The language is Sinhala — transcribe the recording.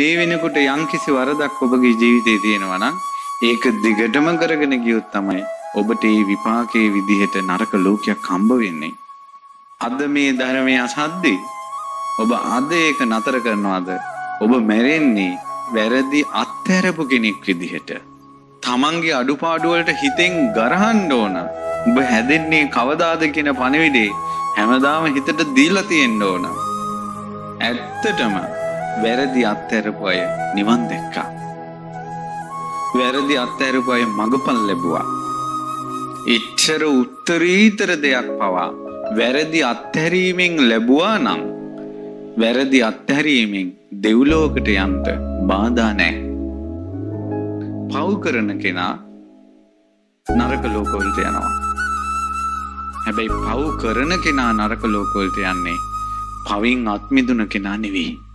මේ වෙනකොට යම්කිසි වරදක් ඔබගේ ජීවිතේ තියෙනවා නම් ඒක දිගටම කරගෙන ගියොත් තමයි ඔබට ඒ විපාකයේ විදිහට නරක ලෝකයක් හම්බ වෙන්නේ. අද මේ ධර්මය අසද්දී ඔබ අද ඒක නතර කරනවාද? ඔබ මැරෙන්නේ වැරදි අත්හැරපු කෙනෙක් විදිහට. තමන්ගේ අඩුපාඩු වලට හිතෙන් ගරහන්න ඕන. ඔබ හැදෙන්නේ කවදාද කියන පණිවිඩේ හැමදාම හිතට දීලා තියෙන්න ඕන. ඇත්තටම වැරදි අත්හැරපු අය නිවන් දැක්කා. වැරදි අත්හැරපු අය මගපල් ලැබුවා. එච්චර උත්තරීතර දෙයක් පවා වැරදි අත්හැරීමෙන් ලැබුවා නම් වැරදි අත්හැරීමෙන් දෙව්ලෝකට යන්ට බාධා නෑ. පව් කරන කෙනා නරක ලෝකවලට යනවා. හැබැයි පව් කරන කෙනා නරක ලෝකවලට යන්නේ පවින් අත්මිදුන කෙනා නෙවෙයි.